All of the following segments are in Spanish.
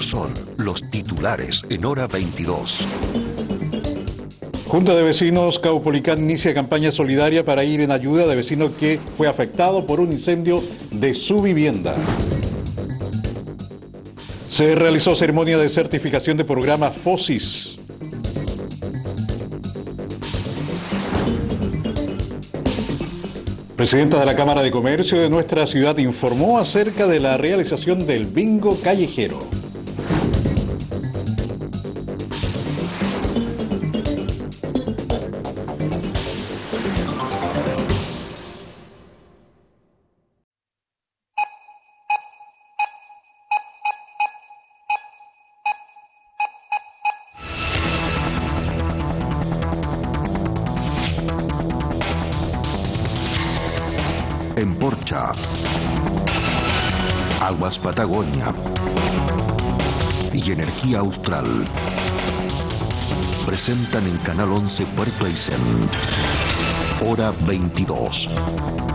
Son los titulares en hora 22. Junta de Vecinos Caupolicán inicia campaña solidaria para ir en ayuda de vecino que fue afectado por un incendio de su vivienda. Se realizó ceremonia de certificación de programa FOSIS. Presidenta de la Cámara de Comercio de nuestra ciudad informó acerca de la realización del bingo callejero. Aguas Patagonia. Y Energía Austral. Presentan en Canal 11 Puerto Aysén. Hora 22.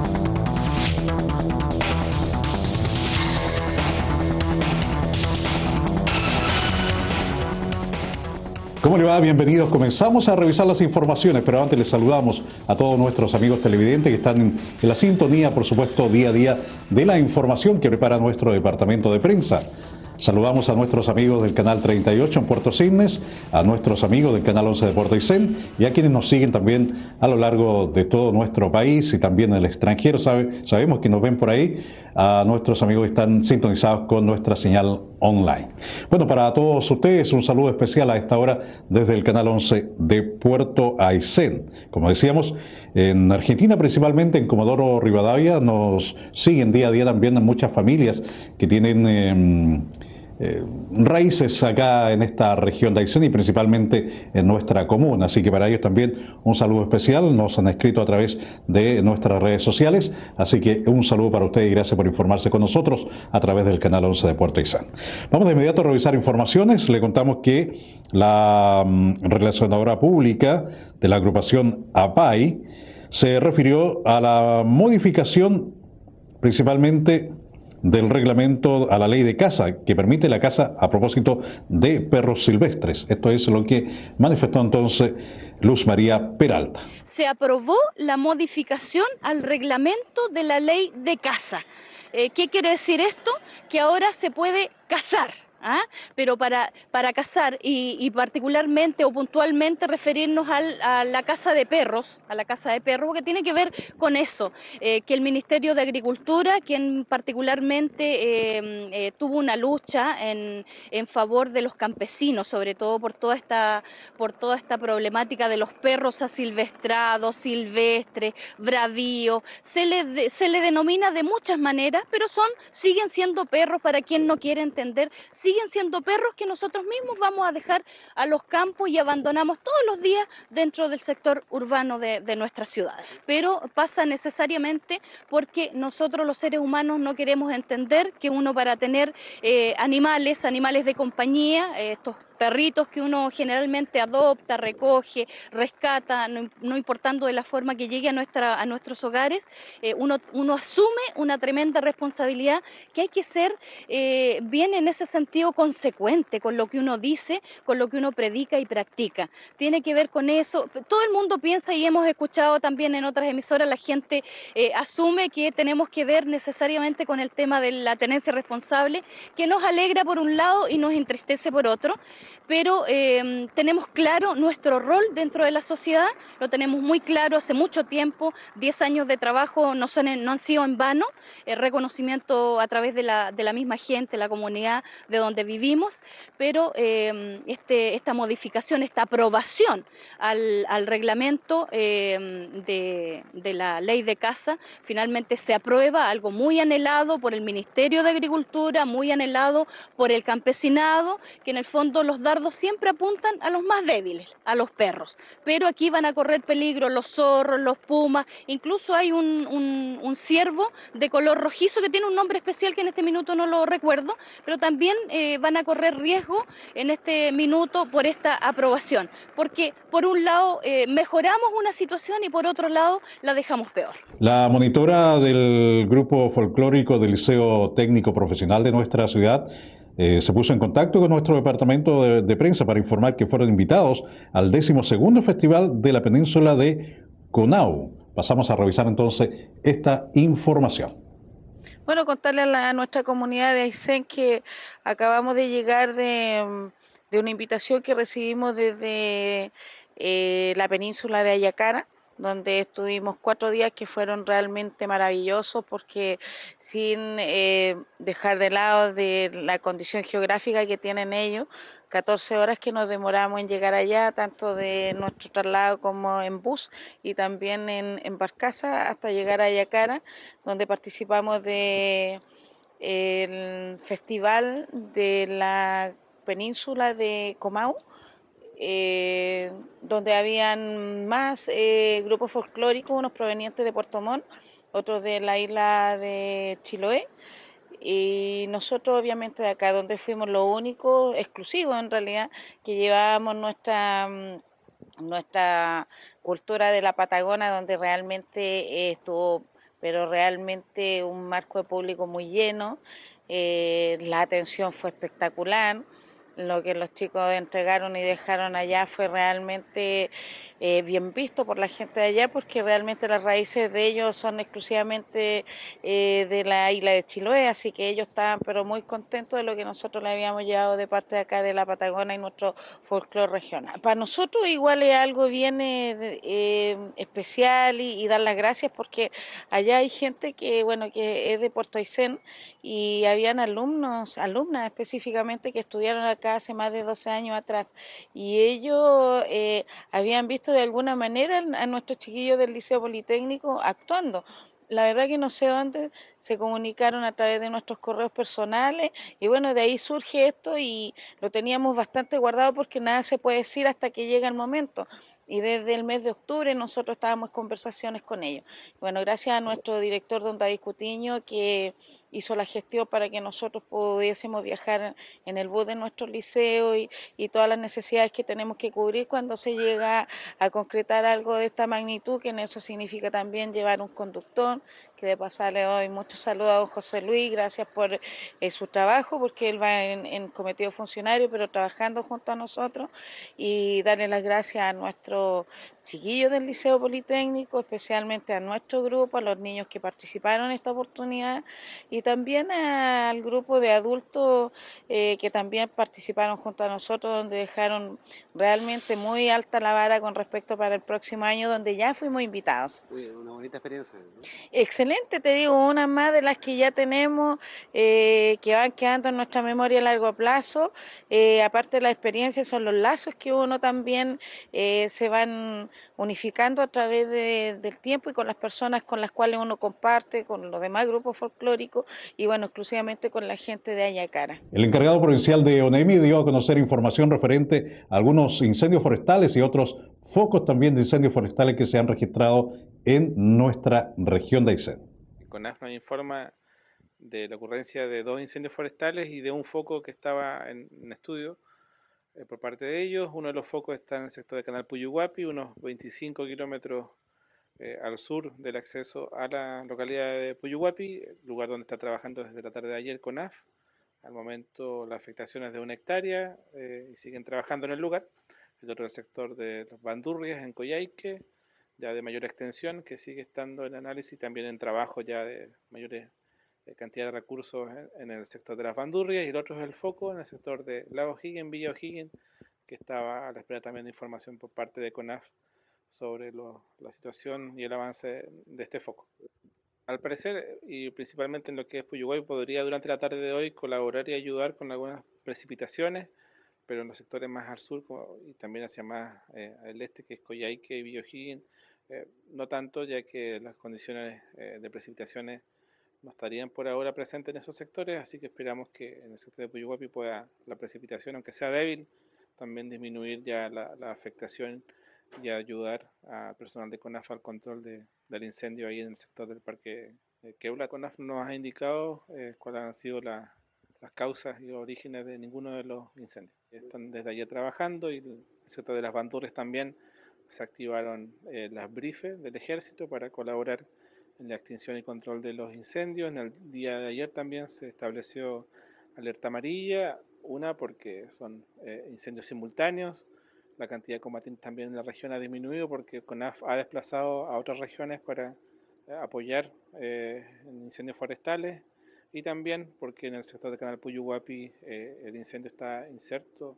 ¿Cómo le va? Bienvenidos. Comenzamos a revisar las informaciones, pero antes les saludamos a todos nuestros amigos televidentes que están en, la sintonía, por supuesto, día a día de la información que prepara nuestro departamento de prensa. Saludamos a nuestros amigos del canal 38 en Puerto Cisnes, a nuestros amigos del canal 11 de Puerto Aysén y a quienes nos siguen también a lo largo de todo nuestro país y también en el extranjero. Sabe, sabemos que nos ven por ahí, a nuestros amigos que están sintonizados con nuestra señal online. Bueno, para todos ustedes un saludo especial a esta hora desde el canal 11 de Puerto Aysén. Como decíamos, en Argentina principalmente, en Comodoro Rivadavia, nos siguen día a día también muchas familias que tienen... Eh, eh, raíces acá en esta región de Aysén y principalmente en nuestra comuna. Así que para ellos también un saludo especial. Nos han escrito a través de nuestras redes sociales. Así que un saludo para ustedes y gracias por informarse con nosotros a través del canal 11 de Puerto Aysén. Vamos de inmediato a revisar informaciones. Le contamos que la um, relacionadora pública de la agrupación APAI se refirió a la modificación principalmente del reglamento a la ley de caza, que permite la caza a propósito de perros silvestres. Esto es lo que manifestó entonces Luz María Peralta. Se aprobó la modificación al reglamento de la ley de caza. Eh, ¿Qué quiere decir esto? Que ahora se puede cazar ¿Ah? pero para, para cazar y, y, particularmente o puntualmente referirnos al, a la casa de perros, a la casa de perros, porque tiene que ver con eso, eh, que el Ministerio de Agricultura, quien particularmente eh, eh, tuvo una lucha en, en, favor de los campesinos, sobre todo por toda esta, por toda esta problemática de los perros asilvestrados, silvestres, bravíos, se le, se le denomina de muchas maneras, pero son, siguen siendo perros para quien no quiere entender, siguen siendo perros que nosotros mismos vamos a dejar a los campos y abandonamos todos los días dentro del sector urbano de, de nuestra ciudad. Pero pasa necesariamente porque nosotros los seres humanos no queremos entender que uno para tener eh, animales, animales de compañía, eh, estos perritos que uno generalmente adopta, recoge, rescata, no, importando de la forma que llegue a, nuestra, a nuestros hogares, eh, uno, uno, asume una tremenda responsabilidad que hay que ser eh, bien en ese sentido consecuente con lo que uno dice, con lo que uno predica y practica. Tiene que ver con eso. Todo el mundo piensa y hemos escuchado también en otras emisoras, la gente eh, asume que tenemos que ver necesariamente con el tema de la tenencia responsable, que nos alegra por un lado y nos entristece por otro pero eh, tenemos claro nuestro rol dentro de la sociedad, lo tenemos muy claro hace mucho tiempo, 10 años de trabajo no, han sido en vano, el reconocimiento a través de la, de la misma gente, la comunidad de donde vivimos, pero eh, este, esta modificación, esta aprobación al, reglamento eh, de, de la ley de casa, finalmente se aprueba algo muy anhelado por el Ministerio de Agricultura, muy anhelado por el campesinado, que en el fondo los dardos siempre apuntan a los más débiles, a los perros. Pero aquí van a correr peligro los zorros, los pumas, incluso hay un ciervo de color rojizo que tiene un nombre especial que en este minuto no lo recuerdo, pero también eh, van a correr riesgo en este minuto por esta aprobación. Porque por un lado eh, mejoramos una situación y por otro lado la dejamos peor. La monitora del grupo folclórico del Liceo Técnico Profesional de nuestra ciudad eh, se puso en contacto con nuestro departamento de, prensa para informar que fueron invitados al decimosegundo Festival de la Península de Conau. Pasamos a revisar entonces esta información. Bueno, contarle a, nuestra comunidad de Aysén que acabamos de llegar de, una invitación que recibimos desde eh, la península de Ayacara donde estuvimos cuatro días que fueron realmente maravillosos porque sin eh, dejar de lado de la condición geográfica que tienen ellos, 14 horas que nos demoramos en llegar allá, tanto de nuestro traslado como en bus y también en, en barcaza hasta llegar a Yacara, donde participamos de el festival de la península de Comau eh, donde habían más eh, grupos folclóricos, unos provenientes de Puerto Montt, otros de la isla de Chiloé. Y nosotros obviamente de acá, donde fuimos lo único, exclusivo en realidad, que llevábamos nuestra, mm, nuestra cultura de la Patagona, donde realmente estuvo, pero realmente un marco de público muy lleno, eh, la atención fue espectacular lo que los chicos entregaron y dejaron allá fue realmente eh, bien visto por la gente de allá porque realmente las raíces de ellos son exclusivamente eh, de la isla de Chiloé, así que ellos estaban pero muy contentos de lo que nosotros le habíamos llevado de parte de acá de la Patagonia y nuestro folclore regional. Para nosotros igual es algo bien eh, especial y, y, dar las gracias porque allá hay gente que bueno que es de Puerto Aysén y habían alumnos, alumnas específicamente que estudiaron acá hace más de 12 años atrás y ellos eh, habían visto de alguna manera a nuestros chiquillos del Liceo Politécnico actuando. La verdad que no sé dónde se comunicaron a través de nuestros correos personales y bueno, de ahí surge esto y lo teníamos bastante guardado porque nada se puede decir hasta que llega el momento y desde el mes de octubre nosotros estábamos en conversaciones con ellos. Bueno, gracias a nuestro director, don David Cutiño, que hizo la gestión para que nosotros pudiésemos viajar en el bus de nuestro liceo y, y todas las necesidades que tenemos que cubrir cuando se llega a concretar algo de esta magnitud, que en eso significa también llevar un conductor, de pasar le doy muchos saludos a don José Luis, gracias por eh, su trabajo, porque él va en, en, cometido funcionario, pero trabajando junto a nosotros, y darle las gracias a nuestros chiquillos del Liceo Politécnico, especialmente a nuestro grupo, a los niños que participaron en esta oportunidad, y también al grupo de adultos eh, que también participaron junto a nosotros, donde dejaron realmente muy alta la vara con respecto para el próximo año, donde ya fuimos invitados. una bonita experiencia. Excelente, te digo, una más de las que ya tenemos, eh, que van quedando en nuestra memoria a largo plazo. Eh, aparte de la experiencia, son los lazos que uno también se van unificando a través de, del tiempo y con las personas con las cuales uno comparte, con los demás grupos folclóricos y bueno, exclusivamente con la gente de Ayacara. El encargado provincial de ONEMI dio a conocer información referente a algunos incendios forestales y otros focos también de incendios forestales que se han registrado en nuestra región de Aysén. CONAF nos informa de la ocurrencia de dos incendios forestales y de un foco que estaba en, en estudio eh, por parte de ellos. Uno de los focos está en el sector del canal Puyuhuapi, unos 25 kilómetros eh, al sur del acceso a la localidad de Puyuhuapi, lugar donde está trabajando desde la tarde de ayer CONAF. Al momento la afectación es de una hectárea eh, y siguen trabajando en el lugar. El otro el sector de los Bandurrias en Coyhaique, ya de mayor extensión, que sigue estando en análisis, también en trabajo ya de mayores cantidad de recursos en, el sector de las bandurrias y el otro es el foco en el sector de Lago Higgins, Villa O'Higgins, que estaba a la espera también de información por parte de CONAF sobre la situación y el avance de este foco. Al parecer, y principalmente en lo que es Puyuhuay, podría durante la tarde de hoy colaborar y ayudar con algunas precipitaciones, pero en los sectores más al sur y también hacia más eh, al este, que es Coyhaique y Villa O'Higgins, eh, no tanto, ya que las condiciones eh, de precipitaciones no estarían por ahora presentes en esos sectores, así que esperamos que en el sector de Puyuhuapi pueda la precipitación, aunque sea débil, también disminuir ya la, afectación y ayudar al personal de CONAF al control de, del incendio ahí en el sector del parque Queula. CONAF no nos ha indicado eh, cuáles han sido las causas y orígenes de ninguno de los incendios. Están desde allí trabajando y el sector de las bandurres también se activaron eh, las brifes del ejército para colaborar la extinción y control de los incendios. En el día de ayer también se estableció alerta amarilla, una porque son eh, incendios simultáneos, la cantidad de combatientes también en la región ha disminuido porque CONAF ha desplazado a otras regiones para eh, apoyar en incendios forestales y también porque en el sector de Canal Puyuhuapi el incendio está inserto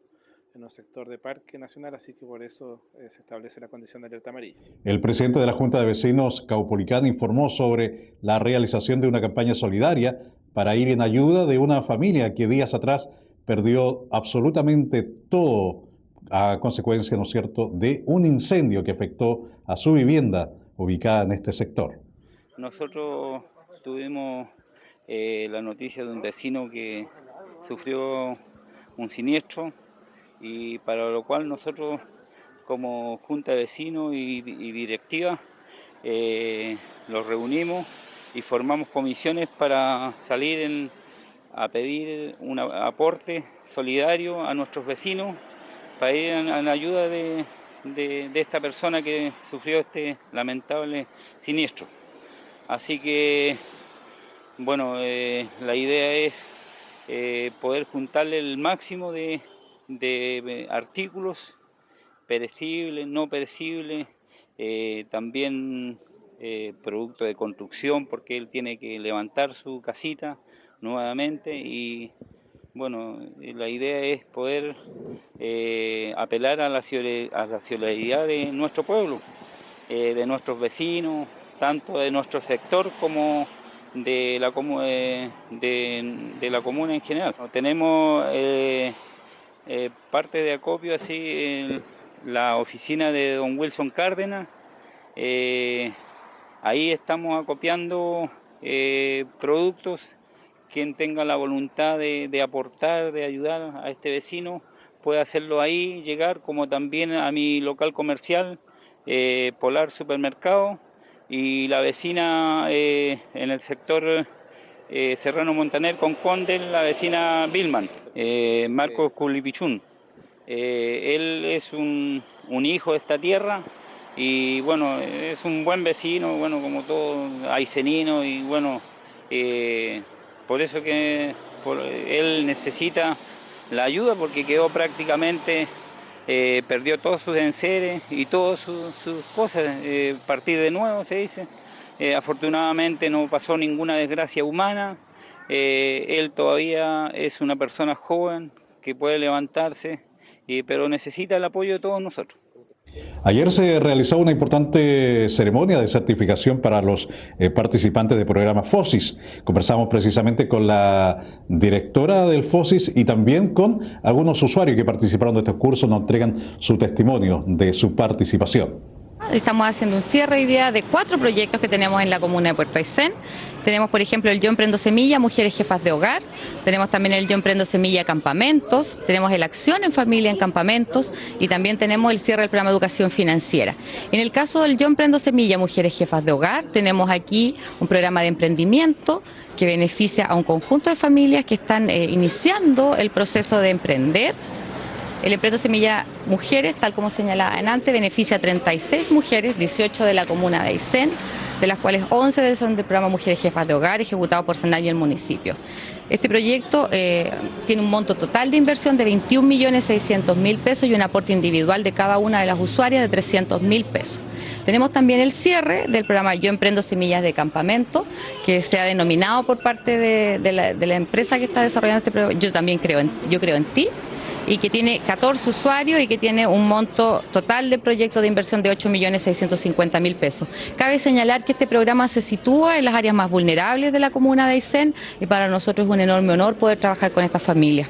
en un sector de parque nacional, así que por eso eh, se establece la condición de alerta amarilla. El presidente de la Junta de Vecinos Caupolicán informó sobre la realización de una campaña solidaria para ir en ayuda de una familia que días atrás perdió absolutamente todo a consecuencia, ¿no es cierto?, de un incendio que afectó a su vivienda ubicada en este sector. Nosotros tuvimos eh, la noticia de un vecino que sufrió un siniestro y para lo cual nosotros como Junta de Vecinos y, directiva eh, los reunimos y formamos comisiones para salir a pedir un aporte solidario a nuestros vecinos para ir en, ayuda de, esta persona que sufrió este lamentable siniestro. Así que, bueno, eh, la idea es eh, poder juntarle el máximo de, de artículos perecibles, no perecibles, eh, también eh, producto de construcción porque él tiene que levantar su casita nuevamente y bueno, la idea es poder eh, apelar a la, a la solidaridad de nuestro pueblo, de nuestros vecinos, tanto de nuestro sector como de la, de, la comuna en general. Tenemos eh, parte de acopio así en la oficina de don Wilson Cárdenas. Eh, ahí estamos acopiando eh, productos. Quien tenga la voluntad de, aportar, de ayudar a este vecino, puede hacerlo ahí, llegar, como también a mi local comercial, Polar Supermercado, y la vecina en el sector eh, Serrano Montaner con Condel, la vecina Vilman, eh, Marcos Culipichún. Eh, él es un, hijo de esta tierra y bueno, es un buen vecino, bueno, como todo aicenino y bueno, por eso que él necesita la ayuda porque quedó prácticamente, perdió todos sus enseres y todas sus, sus cosas, partir de nuevo se dice. Eh, afortunadamente no pasó ninguna desgracia humana. Eh, él todavía es una persona joven que puede levantarse, pero necesita el apoyo de todos nosotros. Ayer se realizó una importante ceremonia de certificación para los eh, participantes del programa FOSIS. Conversamos precisamente con la directora del FOSIS y también con algunos usuarios que participaron de estos cursos, nos entregan su testimonio de su participación. Estamos haciendo un cierre idea de cuatro proyectos que tenemos en la comuna de Puerto Aysén. Tenemos, por ejemplo, el Yo Emprendo Semilla, Mujeres Jefas de Hogar. Tenemos también el Yo Emprendo Semilla Campamentos. Tenemos el Acción en Familia en Campamentos. Y también tenemos el cierre del programa de Educación Financiera. En el caso del Yo Emprendo Semilla, Mujeres Jefas de Hogar, tenemos aquí un programa de emprendimiento que beneficia a un conjunto de familias que están eh, iniciando el proceso de emprender el emprendo Semilla Mujeres, tal como señalaba en antes, beneficia a 36 mujeres, 18 de la comuna de Aysén, de las cuales 11 son del programa Mujeres Jefas de Hogar, ejecutado por Senay y el municipio. Este proyecto eh, tiene un monto total de inversión de 21.600.000 pesos y un aporte individual de cada una de las usuarias de 300.000 pesos. Tenemos también el cierre del programa Yo Emprendo Semillas de Campamento, que se ha denominado por parte de, la, de la, empresa que está desarrollando este programa. Yo también creo en, yo creo en ti y que tiene 14 usuarios y que tiene un monto total de proyecto de inversión de 8.650.000 pesos. Cabe señalar que este programa se sitúa en las áreas más vulnerables de la comuna de Aysén y para nosotros es un enorme honor poder trabajar con estas familias.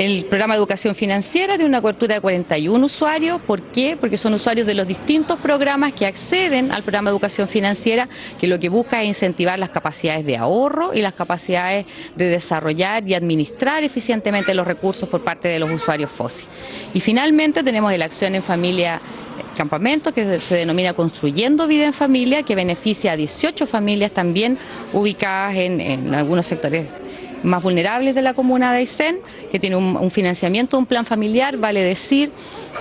El programa de educación financiera tiene una cobertura de 41 usuarios. ¿Por qué? Porque son usuarios de los distintos programas que acceden al programa de educación financiera, que lo que busca es incentivar las capacidades de ahorro y las capacidades de desarrollar y administrar eficientemente los recursos por parte de los usuarios FOSI. Y finalmente tenemos la acción en familia campamento que se denomina Construyendo Vida en Familia, que beneficia a 18 familias también ubicadas en algunos sectores más vulnerables de la comuna de Aysén, que tiene un, financiamiento, un plan familiar, vale decir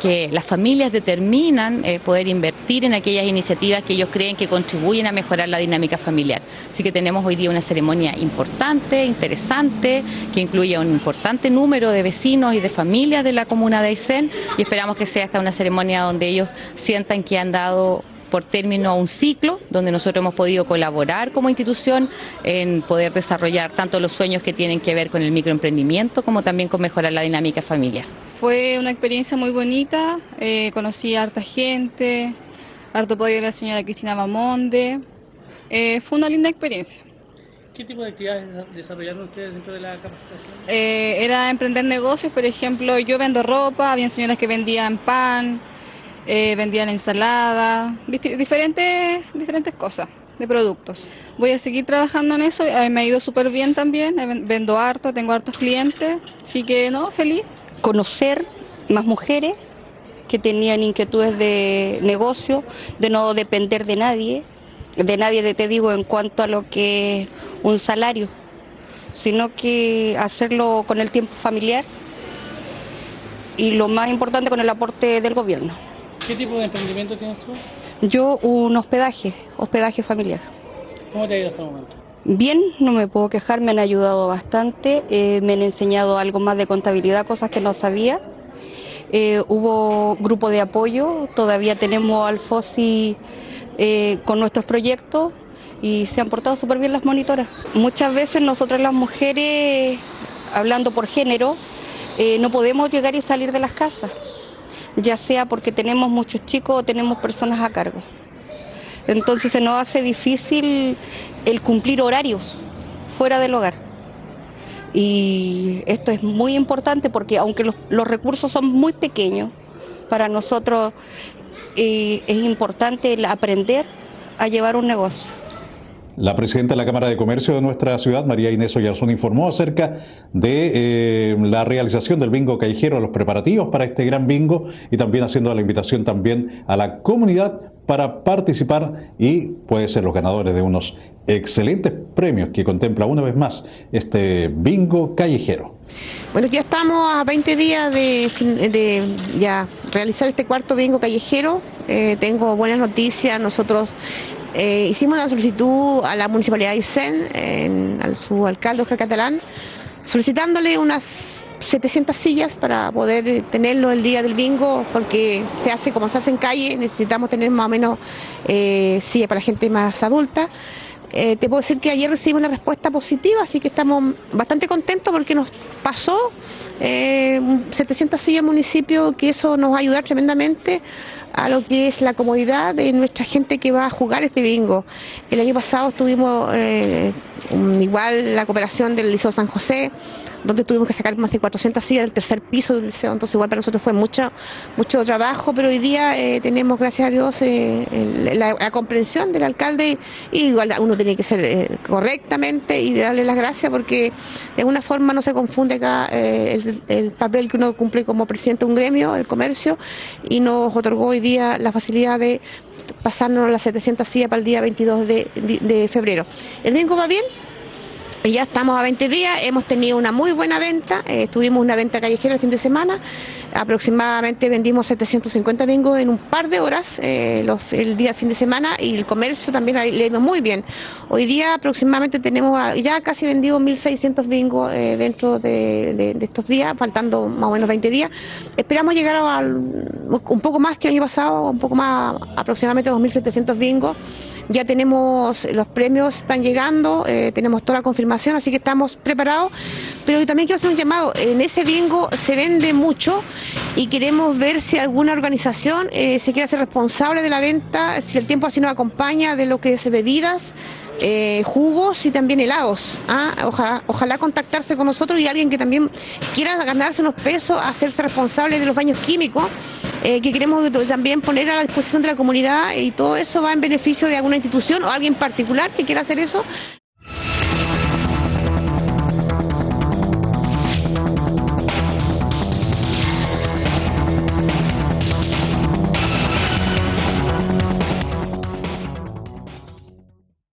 que las familias determinan eh, poder invertir en aquellas iniciativas que ellos creen que contribuyen a mejorar la dinámica familiar. Así que tenemos hoy día una ceremonia importante, interesante, que incluye un importante número de vecinos y de familias de la comuna de Aysén y esperamos que sea esta una ceremonia donde ellos sientan que han dado por término a un ciclo donde nosotros hemos podido colaborar como institución en poder desarrollar tanto los sueños que tienen que ver con el microemprendimiento como también con mejorar la dinámica familiar. Fue una experiencia muy bonita, eh, conocí a harta gente, harto apoyo de la señora Cristina Mamonde, eh, fue una linda experiencia. ¿Qué tipo de actividades desarrollaron ustedes dentro de la capacitación? Eh, era emprender negocios, por ejemplo, yo vendo ropa, había señoras que vendían pan, eh, vendían ensalada, diferentes, diferentes cosas de productos. Voy a seguir trabajando en eso, eh, me ha ido súper bien también, vendo harto, tengo hartos clientes, así que no, feliz. Conocer más mujeres que tenían inquietudes de negocio, de no depender de nadie, de nadie te digo en cuanto a lo que es un salario, sino que hacerlo con el tiempo familiar y lo más importante con el aporte del gobierno. ¿Qué tipo de emprendimiento tienes tú? Yo un hospedaje, hospedaje familiar. ¿Cómo te ha ido hasta el momento? Bien, no me puedo quejar, me han ayudado bastante, eh, me han enseñado algo más de contabilidad, cosas que no sabía. Eh, hubo grupo de apoyo, todavía tenemos al FOSI eh, con nuestros proyectos y se han portado súper bien las monitoras. Muchas veces nosotras las mujeres, hablando por género, no podemos llegar y salir de las casas ya sea porque tenemos muchos chicos o tenemos personas a cargo. Entonces se nos hace difícil el cumplir horarios fuera del hogar. Y esto es muy importante porque aunque los, recursos son muy pequeños, para nosotros eh, es importante aprender a llevar un negocio. La presidenta de la Cámara de Comercio de nuestra ciudad, María Inés Oyarzún, informó acerca de eh, la realización del bingo callejero, los preparativos para este gran bingo y también haciendo la invitación también a la comunidad para participar y puede ser los ganadores de unos excelentes premios que contempla una vez más este bingo callejero. Bueno, ya estamos a 20 días de, ya realizar este cuarto bingo callejero. Eh, tengo buenas noticias. Nosotros eh, hicimos una solicitud a la municipalidad de Isen, al su alcalde Oscar Catalán, solicitándole unas 700 sillas para poder tenerlo el día del bingo, porque se hace como se hace en calle, necesitamos tener más o menos eh, sillas para la gente más adulta. Eh, te puedo decir que ayer recibimos una respuesta positiva, así que estamos bastante contentos porque nos pasó eh, 700 sillas al municipio, que eso nos va a ayudar tremendamente a lo que es la comodidad de nuestra gente que va a jugar este bingo. El año pasado tuvimos eh, igual la cooperación del Liceo San José, donde tuvimos que sacar más de 400 sillas del tercer piso del liceo, entonces igual para nosotros fue mucho, mucho trabajo, pero hoy día eh, tenemos, gracias a Dios, eh, la, comprensión del alcalde y igual uno tiene que ser eh, correctamente y darle las gracias porque de alguna forma no se confunde acá el, el, papel que uno cumple como presidente de un gremio, el comercio, y nos otorgó hoy día la facilidad de pasarnos las 700 sillas para el día 22 de, de febrero. ¿El bingo va bien? Ya estamos a 20 días, hemos tenido una muy buena venta, eh, tuvimos una venta callejera el fin de semana, aproximadamente vendimos 750 bingos en un par de horas eh, el día fin de semana y el comercio también ha ido muy bien. Hoy día aproximadamente tenemos ya casi vendido 1.600 bingos eh, dentro de, estos días, faltando más o menos 20 días. Esperamos llegar a un poco más que el año pasado, un poco más, aproximadamente 2.700 bingos. Ya tenemos los premios, están llegando, tenemos toda la confirmación así que estamos preparados. Pero también quiero hacer un llamado. En ese bingo se vende mucho y queremos ver si alguna organización eh, se quiere hacer responsable de la venta, si el tiempo así nos acompaña de lo que es bebidas. Eh, jugos y también helados. ¿ah? Ojalá, ojalá, contactarse con nosotros y alguien que también quiera ganarse unos pesos, hacerse responsable de los baños químicos, eh, que queremos también poner a la disposición de la comunidad y todo eso va en beneficio de alguna institución o alguien particular que quiera hacer eso.